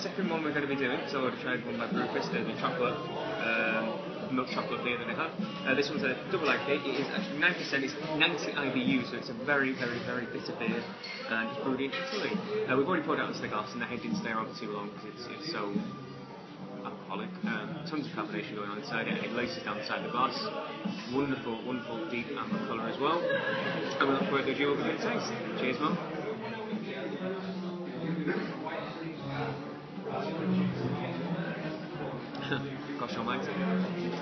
second one we're going to be doing, so I've tried one by Brewfist, uh, the chocolate, um, milk chocolate beer that they had. Uh, this one's a double IPA, it is actually 9%, it's 90 IBU, so it's a very, very, very bitter beer, and it's brewed in Italy. Uh, we've already poured out into the glass, and the head didn't stay on for too long because it's, it's so alcoholic. Um, tons of carbonation going on inside it, and it laces down inside the glass. Wonderful, wonderful deep amber colour as well. And without further ado, we'll give it taste. Cheers, mum. Gosh almighty.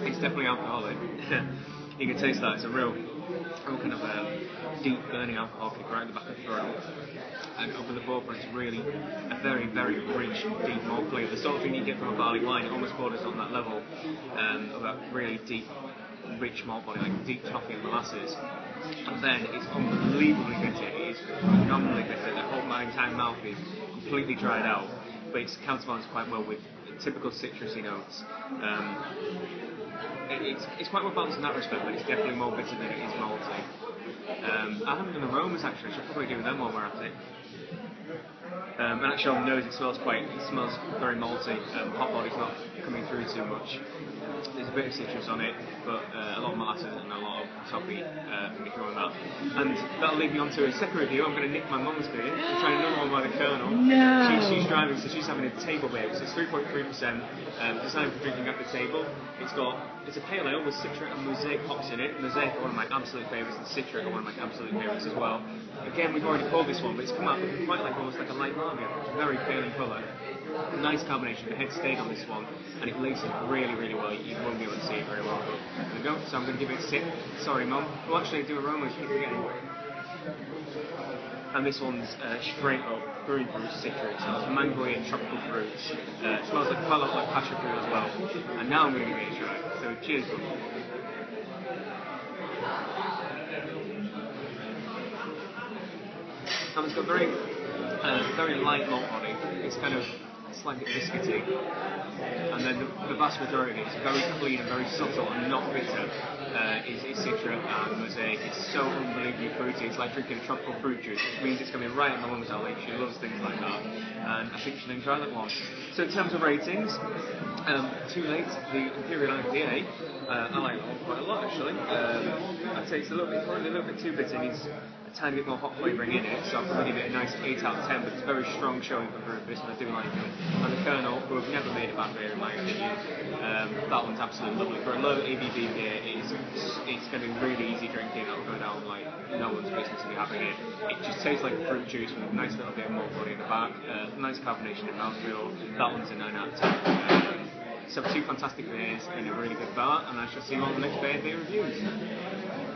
It's definitely alcoholic. you can taste that. It's a real, real kind of um, deep burning alcohol kick right in the back of the throat. And over the forefront, it's really a very, very rich, deep malt flavour. The sort of thing you get from a barley wine, it almost borders on that level um, of that really deep, rich malt body, like deep toffee and molasses. And then it's unbelievably bitter. It is phenomenally bitter. The whole entire mouth is completely dried out, but it's counterbalanced quite well with typical citrusy notes. Um, it, it's, it's quite well balanced in that respect, but it's definitely more bitter than it is malty. Um, I haven't done aromas actually. I should probably do them while we're at it. Um, and actually on the nose it smells quite, it smells very malty. Um, hot body's not coming through too much. There's a bit of citrus on it, but uh, a lot of molasses and a lot of toffee uh, from on that. And that'll lead me on to a second review. I'm going to nick my mum's beer. I'm trying another one by the Kernel. No. She, she's driving, so she's having a table beer. So it's 3.3%, um, designed for drinking at the table. It's got, it's a pale ale with Citra and Mosaic hops in it. Mosaic are one of my absolute favourites, and Citra are one of my absolute favourites as well. Again, we've already called this one, but it's come out looking quite like almost like a light lager. Very pale in colour. Nice combination. The head stayed on this one, and it laces really, really well. You won't be able to see it very well, there we go. So I'm going to give it a sip. Sorry, mum. Well, actually, do aromas. Keep forgetting. And this one's uh, straight up brewing fruit citrus. So it's mangoey and tropical fruits. Uh, it smells like quite a lot like passion fruit as well. And now I'm going to give it a try. So cheers, mum. And it's got very, uh, very light malt body. It's kind of slightly biscuity. And then the, the vast majority of it is very clean and very subtle and not bitter. Uh, is, is Citra and Mosaic. It's so unbelievably fruity. It's like drinking a tropical fruit juice, which means it's going to be right in my mum's alley. She loves things like that. And I think she'll enjoy that one. So in terms of ratings, um, 2Late, the Imperial IPA. Uh, I like that quite a lot actually. Um, I'd say it's a little bit, probably a little bit too bitter. It needs a tiny bit more hop flavouring in it, so I'll probably give it a nice 8 out of 10, but it's a very strong showing for Brewfist, and I do like it. And the Kernel, who have never made a bad beer in my opinion, um, that one's absolutely lovely. For a low ABV beer, it's, it's going to be really easy drinking, it'll go down like no one's business to be having it. It just tastes like fruit juice with a nice little bit of malt body in the back, uh, nice carbonation in mouthfeel. That one's a 9 out of 10. Um, so two fantastic beers in a really good bar, and I shall see you on the next Beer Reviews.